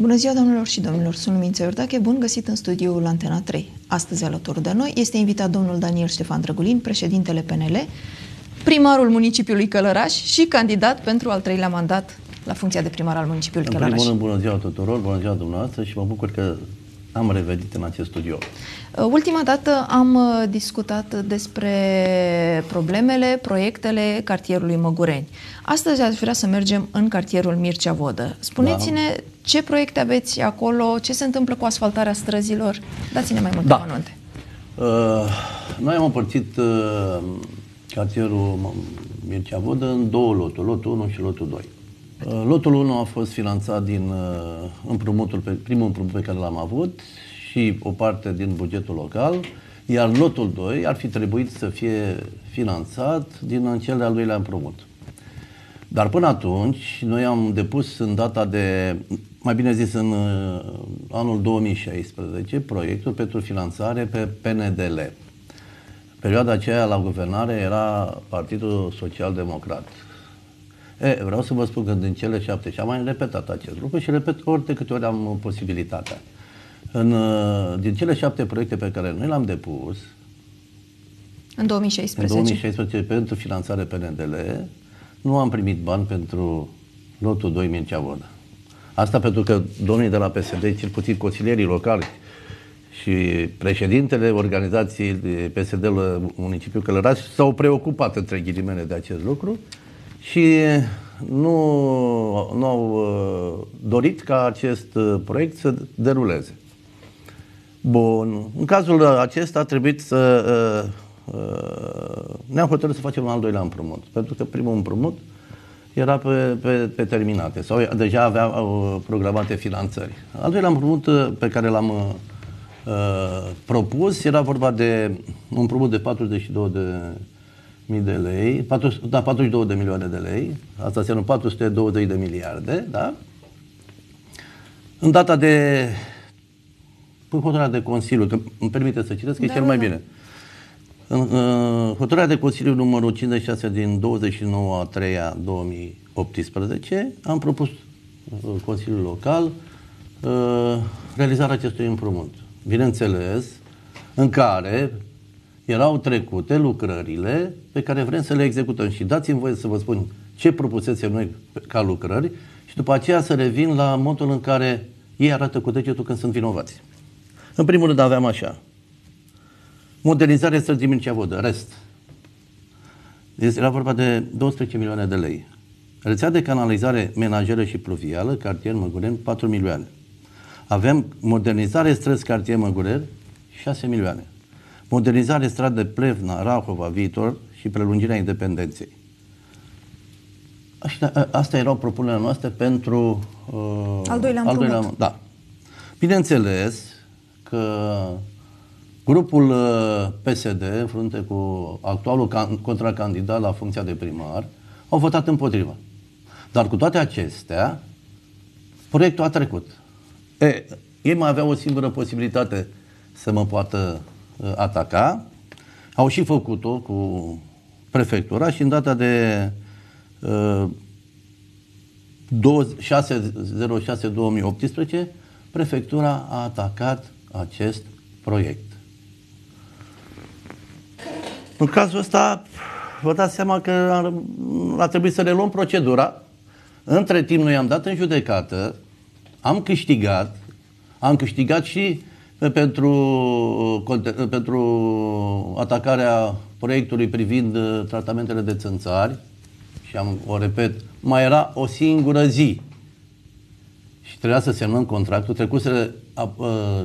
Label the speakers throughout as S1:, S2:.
S1: Bună ziua, domnilor și domnilor! Sunt Lumința Iordache, bun găsit în studioul Antena 3. Astăzi alături de noi este invitat domnul Daniel Ștefan Drăgulin, președintele PNL, primarul municipiului Călăraș și candidat pentru al treilea mandat la funcția de primar al municipiului
S2: în
S1: Călăraș.
S2: În primul rând, bună ziua tuturor, bună ziua dumneavoastră și mă bucur că am revenit în acest studio.
S1: Uh, ultima dată am uh, discutat despre problemele, proiectele cartierului Măgureni. Astăzi aș vrea să mergem în cartierul Mircea Vodă. Spuneți-ne da. Ce proiecte aveți acolo, ce se întâmplă cu asfaltarea străzilor. Dați-ne mai multe da. amănunte.
S2: Uh, noi am împărțit uh, cartierul Mircea Vodă în două loturi, lotul 1 și lotul 2. Uh, lotul 1 a fost finanțat din uh, împrumutul, pe, primul împrumut pe care l-am avut și o parte din bugetul local, iar lotul 2 ar fi trebuit să fie finanțat din cel de-al doilea împrumut. Dar până atunci, noi am depus în data de, mai bine zis, în uh, anul 2016, proiectul pentru finanțare pe PNDL. Perioada aceea la guvernare era Partidul Social Democrat. E, vreau să vă spun că din cele șapte, și am mai repetat acest lucru și repet ori de câte ori am posibilitatea. În, uh, din cele șapte proiecte pe care noi le-am depus,
S1: în 2016.
S2: În 2016 pentru finanțare PNDL, nu am primit bani pentru lotul 2 Mircea Vodă. Asta pentru că domnii de la PSD, cel puțin consilierii locali și președintele organizației PSD la municipiul Călăraș s-au preocupat între ghilimele de acest lucru și nu, nu au uh, dorit ca acest uh, proiect să deruleze. Bun. În cazul acesta a trebuit să uh, uh, ne-am hotărât să facem un al doilea împrumut. Pentru că primul împrumut era pe, pe, pe terminate sau deja avea uh, programate finanțări. Al doilea împrumut uh, pe care l-am uh, propus era vorba de un împrumut de 42 de mii de lei, 4, da, 42 de milioane de lei, asta înseamnă 420 de miliarde, da? În data de Păi hotărârea de Consiliu, că îmi permite să citesc, că da, e cel mai da. bine. În, uh, hotărârea de Consiliu numărul 56 din 29 a 3 a 2018 am propus uh, Consiliul Local uh, realizarea acestui împrumut. Bineînțeles, în care erau trecute lucrările pe care vrem să le executăm. Și dați-mi voie să vă spun ce propusesem noi ca lucrări și după aceea să revin la modul în care ei arată cu degetul când sunt vinovați. În primul rând aveam așa. Modernizarea străzii Mircea Vodă, rest. Deci era vorba de 12 milioane de lei. Rețea de canalizare menajeră și pluvială, cartier Măguren, 4 milioane. Avem modernizare străzi cartier Măguren, 6 milioane. Modernizare stradă Plevna, Rahova, viitor și prelungirea independenței. Astea erau propunerile noastre pentru
S1: uh, al doilea al doilea,
S2: Da. Bineînțeles, că grupul uh, PSD, în frunte cu actualul contracandidat la funcția de primar, au votat împotriva. Dar cu toate acestea, proiectul a trecut. E, ei mai aveau o singură posibilitate să mă poată uh, ataca. Au și făcut-o cu prefectura și în data de uh, 6-06-2018 prefectura a atacat acest proiect. În cazul ăsta, vă dați seama că a trebuit să le luăm procedura. Între timp, noi am dat în judecată, am câștigat, am câștigat și pentru, pentru atacarea proiectului privind uh, tratamentele de țânțari și am, o repet, mai era o singură zi și trebuia să semnăm contractul, trecuse uh,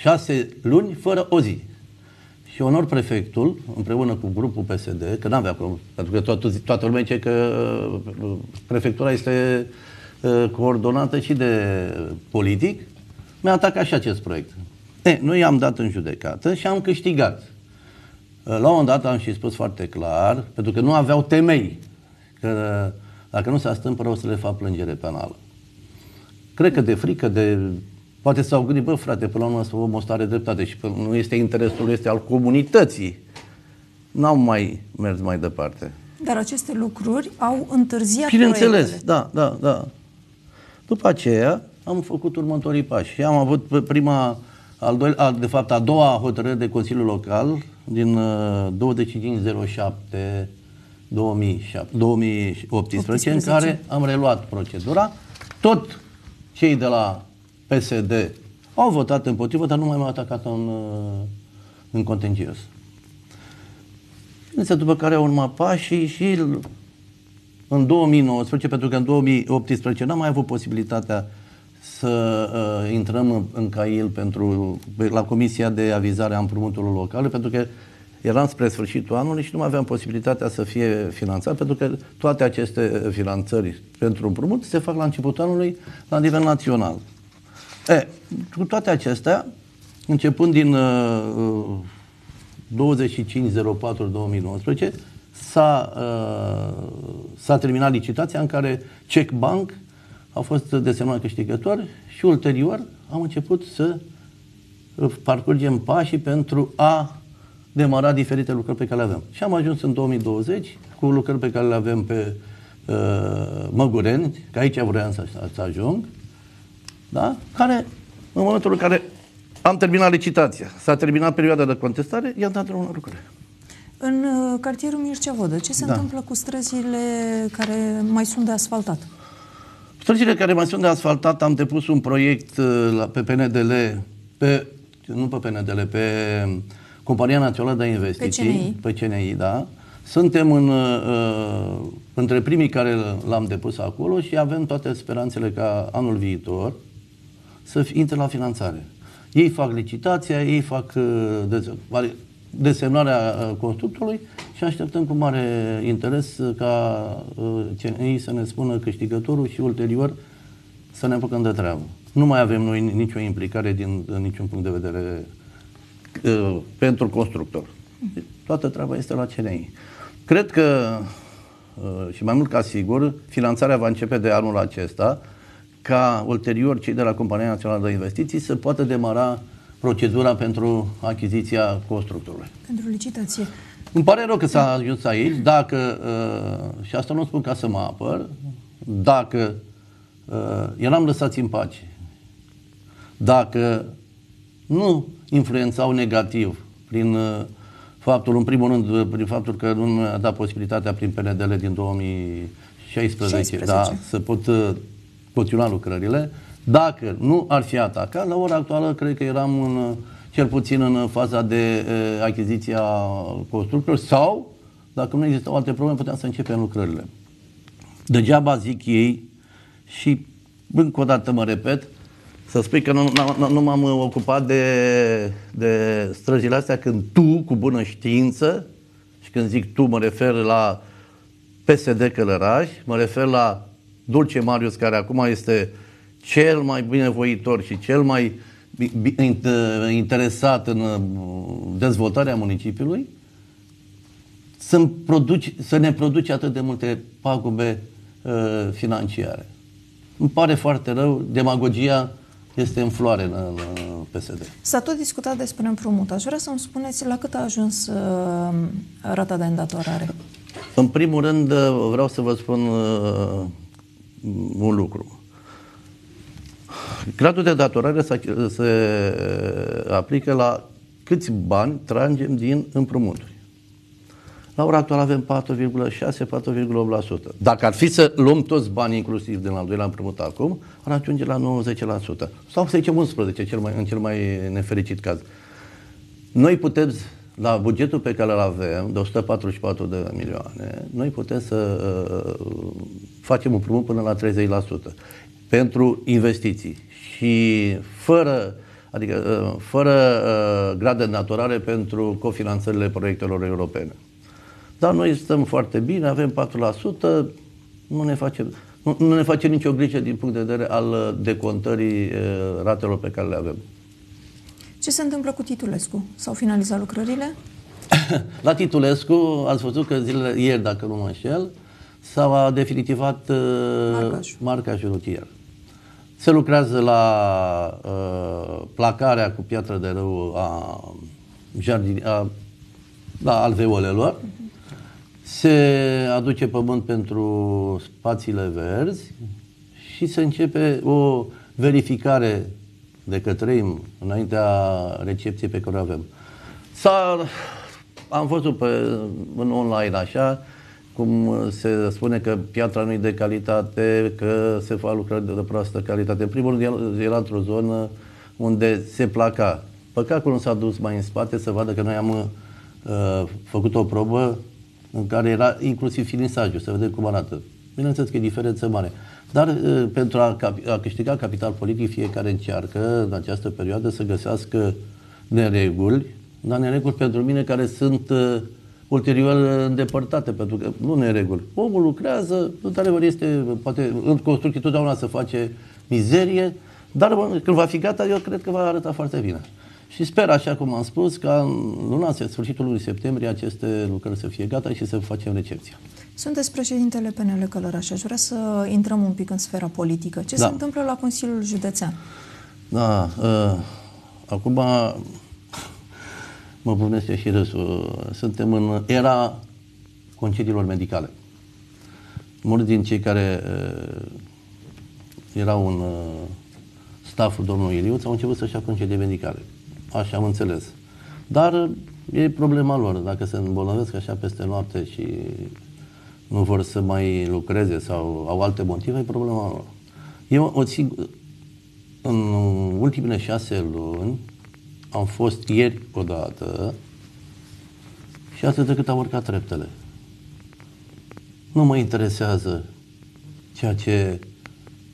S2: șase luni fără o zi. Și onor prefectul, împreună cu grupul PSD, că n-avea probleme, pentru că toată, toată lumea zice că uh, prefectura este uh, coordonată și de politic, mi-a atacat și acest proiect. E, noi am dat în judecată și am câștigat. Uh, la un moment dat am și spus foarte clar, pentru că nu aveau temei, că dacă nu se astâmpără o să le fac plângere penală. Cred că de frică, de Poate s-au gândit, bă, frate, până la urmă omul ăsta are dreptate și nu este interesul, este al comunității. N-au mai mers mai departe.
S1: Dar aceste lucruri au întârziat
S2: Bineînțeles, da, da, da. După aceea, am făcut următorii pași. Și am avut prima, al doilea, de fapt a doua hotărâre de Consiliul Local din 2507 2007, 2018, în care am reluat procedura. Tot cei de la PSD au votat împotrivă, dar nu mai m-au atacat în, în contencios. Însă după care au urmat pașii și în 2019, pentru că în 2018 n-am mai avut posibilitatea să uh, intrăm în, în CAIL pentru, la Comisia de Avizare a Împrumuturilor Locale, pentru că eram spre sfârșitul anului și nu mai aveam posibilitatea să fie finanțat, pentru că toate aceste finanțări pentru împrumut se fac la începutul anului la nivel național. E, cu toate acestea, începând din uh, 25.04.2019, s-a, uh, s-a terminat licitația în care Czech Bank a fost desemnat câștigător și ulterior am început să parcurgem pașii pentru a demara diferite lucruri pe care le avem. Și am ajuns în 2020 cu lucruri pe care le avem pe uh, Măgureni, că aici vreau să, să ajung, da? care în momentul în care am terminat licitația, s-a terminat perioada de contestare, i-am dat drumul la lucrare.
S1: În uh, cartierul Mircea Vodă, ce se da. întâmplă cu străzile care mai sunt de asfaltat?
S2: Străzile care mai sunt de asfaltat, am depus un proiect uh, la, pe PNDL, pe, nu pe PNDL, pe Compania Națională de Investiții,
S1: pe
S2: CNI, pe CNI da? Suntem în, uh, între primii care l-am depus acolo și avem toate speranțele ca anul viitor să intre la finanțare. Ei fac licitația, ei fac uh, desemnarea uh, constructorului și așteptăm cu mare interes uh, ca uh, CNI să ne spună câștigătorul și ulterior să ne apucăm de treabă. Nu mai avem noi nicio implicare din, din niciun punct de vedere uh, pentru constructor. Toată treaba este la CNI. Cred că, uh, și mai mult ca sigur, finanțarea va începe de anul acesta, ca ulterior cei de la Compania Națională de Investiții să poată demara procedura pentru achiziția constructorului.
S1: Pentru licitație.
S2: Îmi pare rău că s-a ajuns aici, dacă, uh, și asta nu spun ca să mă apăr, dacă uh, eram lăsați în pace, dacă nu influențau negativ prin uh, faptul, în primul rând, uh, prin faptul că nu mi-a dat posibilitatea prin PNDL din 2016 16. Da, să pot uh, continua lucrările, dacă nu ar fi atacat, la ora actuală cred că eram în, cel puțin în faza de e, achiziție a constructorilor sau, dacă nu existau alte probleme, puteam să începem lucrările. Degeaba zic ei și încă o dată mă repet, să spui că nu, nu, nu m-am ocupat de, de străzile astea când tu, cu bună știință, și când zic tu, mă refer la PSD Călăraș, mă refer la Dulce Marius, care acum este cel mai binevoitor și cel mai interesat în uh, dezvoltarea municipiului, să, produci, să ne produce atât de multe pagube uh, financiare. Îmi pare foarte rău, demagogia este în floare în, în PSD.
S1: S-a tot discutat despre împrumut. Aș vrea să-mi spuneți la cât a ajuns uh, rata de îndatorare?
S2: În primul rând, uh, vreau să vă spun uh, un lucru. Gradul de datorare se, se aplică la câți bani tragem din împrumuturi. La ora actuală avem 4,6-4,8%. Dacă ar fi să luăm toți banii inclusiv din al doilea împrumut acum, ar ajunge la 90%. Sau să zicem 11%, cel mai, în cel mai nefericit caz. Noi putem, la bugetul pe care îl avem, de 144 de milioane, noi putem să uh, facem un împrumut până la 30% pentru investiții și fără, adică, uh, fără uh, grad de naturare pentru cofinanțările proiectelor europene. Dar noi stăm foarte bine, avem 4%, nu ne face, nu, nu ne face nicio grijă din punct de vedere al decontării uh, ratelor pe care le avem.
S1: Ce se întâmplă cu Titulescu? S-au finalizat lucrările?
S2: La Titulescu, ați văzut că zilele ieri, dacă nu mă înșel, s-a definitivat uh, marcajul. marcajul rutier. Se lucrează la uh, placarea cu piatră de rău a, jardin, a, a alveolelor. Uh-huh. Se aduce pământ pentru spațiile verzi și se începe o verificare de către înaintea recepției pe care o avem. S-a, am văzut pe, în online așa, cum se spune că piatra nu e de calitate, că se fac lucrări de proastă calitate. În primul rând, era într-o zonă unde se placa. Păcat că nu s-a dus mai în spate să vadă că noi am uh, făcut o probă în care era inclusiv finisajul, să vedem cum arată. Bineînțeles că e diferență mare. Dar uh, pentru a, a câștiga capital politic, fiecare încearcă în această perioadă să găsească nereguli, dar nereguli pentru mine care sunt uh, ulterior îndepărtate, pentru că nu nereguli. Omul lucrează, într-adevăr este, poate în construcție totdeauna să face mizerie, dar când va fi gata, eu cred că va arăta foarte bine. Și sper, așa cum am spus, ca în luna, sfârșitul lunii septembrie, aceste lucrări să fie gata și să facem recepția.
S1: Sunteți președintele PNL Călăraș. Aș vrea să intrăm un pic în sfera politică. Ce da. se întâmplă la Consiliul Județean?
S2: Da, uh, acum mă bunește și râsul. Suntem în era concediilor medicale. Mulți din cei care uh, erau în uh, staful domnului Iliuț au început să-și ia concedii medicale. Așa am înțeles. Dar e problema lor. Dacă se îmbolnăvesc așa peste noapte și nu vor să mai lucreze sau au alte motive, e problema lor. Eu o țin, în ultimele șase luni am fost ieri odată și atât de cât au urcat treptele. Nu mă interesează ceea ce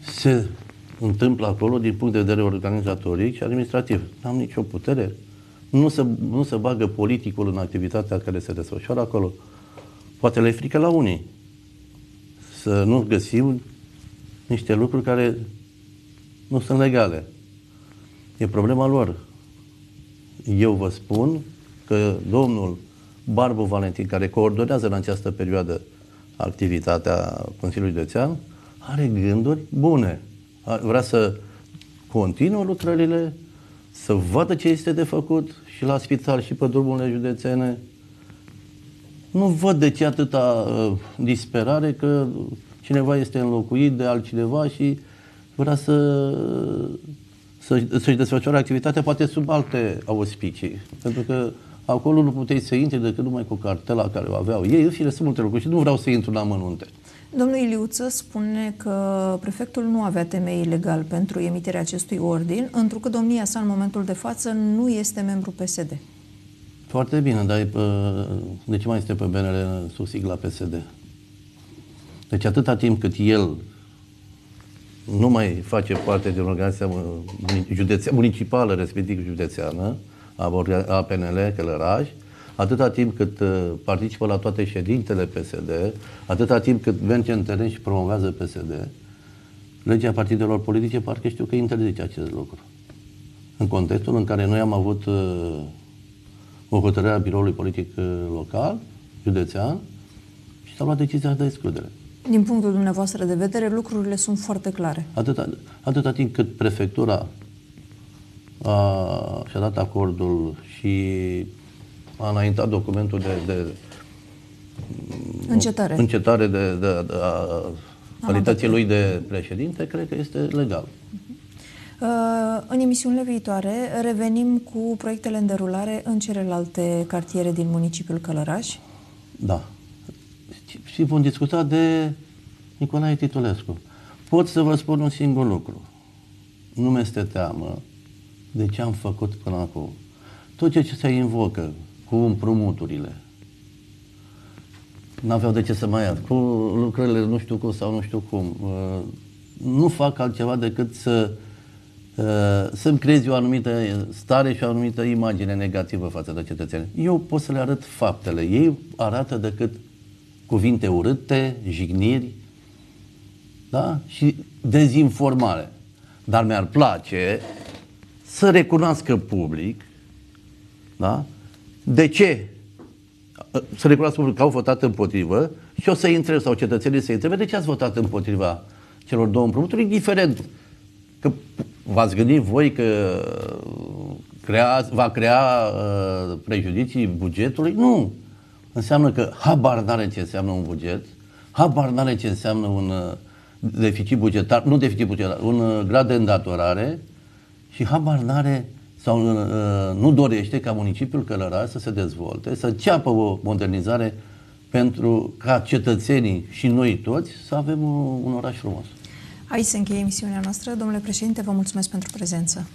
S2: se întâmplă acolo din punct de vedere organizatoric și administrativ. Nu am nicio putere. Nu se, nu se bagă politicul în activitatea care se desfășoară acolo. Poate le frică la unii să nu găsim niște lucruri care nu sunt legale. E problema lor. Eu vă spun că domnul Barbu Valentin, care coordonează în această perioadă activitatea Consiliului Județean, are gânduri bune vrea să continuă lucrările, să vadă ce este de făcut și la spital și pe drumurile județene. Nu văd de ce atâta uh, disperare că cineva este înlocuit de altcineva și vrea să, să, să-și desfășoare activitatea poate sub alte auspicii. Pentru că acolo nu puteai să intri decât numai cu cartela care o aveau ei. În fine, sunt multe lucruri și nu vreau să intru în amănunte.
S1: Domnul Iliuță spune că prefectul nu avea temei legal pentru emiterea acestui ordin, întrucât domnia sa în momentul de față nu este membru PSD.
S2: Foarte bine, dar de ce mai este pe BNR sub sigla PSD? Deci atâta timp cât el nu mai face parte din organizația județea, municipală, respectiv județeană, a PNL Călăraș, atâta timp cât uh, participă la toate ședintele PSD, atâta timp cât merge în teren și promovează PSD, legea partidelor politice parcă știu că interzice acest lucru. În contextul în care noi am avut uh, o hotărâre a biroului politic uh, local, județean, și s-a luat decizia de excludere.
S1: Din punctul dumneavoastră de vedere, lucrurile sunt foarte clare.
S2: Atâta, atâta timp cât prefectura a, și-a dat acordul și a înaintat documentul de, de
S1: încetare,
S2: încetare de, de, de a calității lui de președinte, cred că este legal.
S1: Uh, în emisiunile viitoare revenim cu proiectele în derulare în celelalte cartiere din municipiul Călăraș.
S2: Da. Și vom discuta de Nicolae Titulescu. Pot să vă spun un singur lucru. Nu mi-este teamă de ce am făcut până acum. Tot ceea ce se invocă, cu împrumuturile. N-aveau de ce să mai ia. Cu lucrările nu știu cum sau nu știu cum. Uh, nu fac altceva decât să uh, să-mi creezi o anumită stare și o anumită imagine negativă față de cetățeni. Eu pot să le arăt faptele. Ei arată decât cuvinte urâte, jigniri da? și dezinformare. Dar mi-ar place să recunoască public da? De ce? Să recunoască că au votat împotrivă și o să întreb, sau cetățenii să întrebe, de ce ați votat împotriva celor două împrumuturi, indiferent că v-ați gândit voi că crea, va crea uh, prejudicii bugetului? Nu. Înseamnă că habar n-are ce înseamnă un buget, habar n-are ce înseamnă un uh, deficit bugetar, nu deficit bugetar, un uh, grad de îndatorare și habar n-are sau uh, nu dorește ca municipiul Călăraș să se dezvolte, să înceapă o modernizare pentru ca cetățenii și noi toți să avem un oraș frumos.
S1: Aici se încheie emisiunea noastră. Domnule președinte, vă mulțumesc pentru prezență.